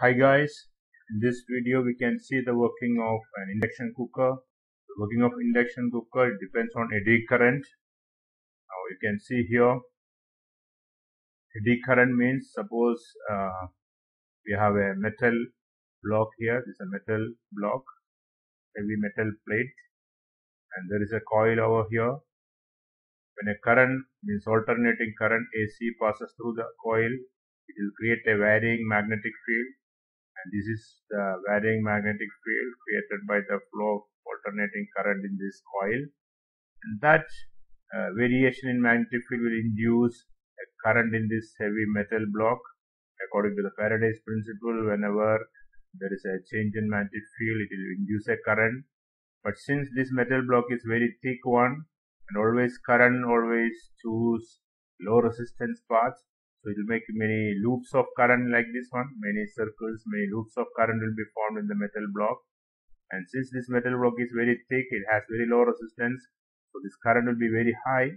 Hi guys, in this video we can see the working of an induction cooker. The working of induction cooker depends on eddy current. Now you can see here eddy current means suppose uh, we have a metal block here, this is a metal block, heavy metal plate and there is a coil over here. When a current means alternating current AC passes through the coil, it will create a varying magnetic field and this is the varying magnetic field created by the flow of alternating current in this coil. And that uh, variation in magnetic field will induce a current in this heavy metal block. According to the Faraday's principle whenever there is a change in magnetic field it will induce a current. But since this metal block is very thick one and always current always choose low resistance paths so it will make many loops of current like this one, many circles, many loops of current will be formed in the metal block. And since this metal block is very thick, it has very low resistance, so this current will be very high.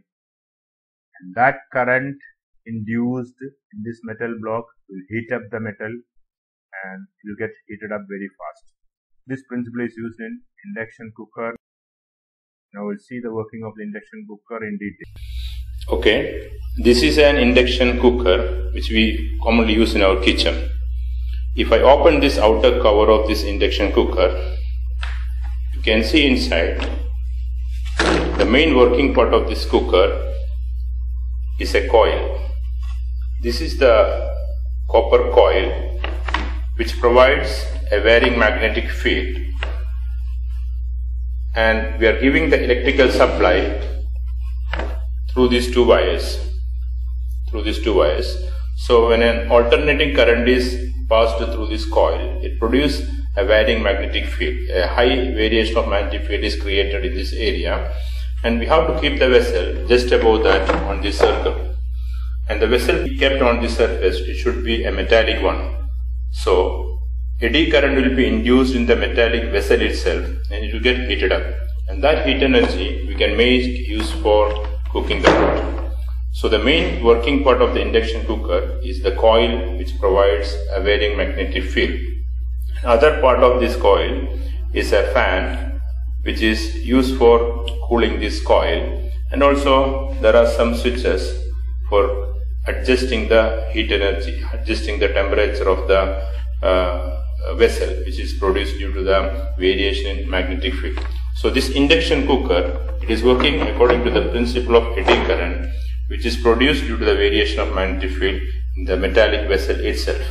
And that current induced in this metal block will heat up the metal and it will get heated up very fast. This principle is used in induction cooker. Now we'll see the working of the induction cooker in detail. Okay, this is an induction cooker which we commonly use in our kitchen. If I open this outer cover of this induction cooker, you can see inside the main working part of this cooker is a coil. This is the copper coil which provides a varying magnetic field and we are giving the electrical supply through these two wires through these two wires. So when an alternating current is passed through this coil it produces a varying magnetic field. A high variation of magnetic field is created in this area. And we have to keep the vessel just above that on this circle. And the vessel kept on the surface it should be a metallic one. So eddy current will be induced in the metallic vessel itself and it will get heated up. And that heat energy we can make use for cooking the food. So the main working part of the induction cooker is the coil which provides a varying magnetic field. Another part of this coil is a fan which is used for cooling this coil and also there are some switches for adjusting the heat energy, adjusting the temperature of the uh, vessel which is produced due to the variation in magnetic field. So this induction cooker it is working according to the principle of eddy current, which is produced due to the variation of magnetic field in the metallic vessel itself.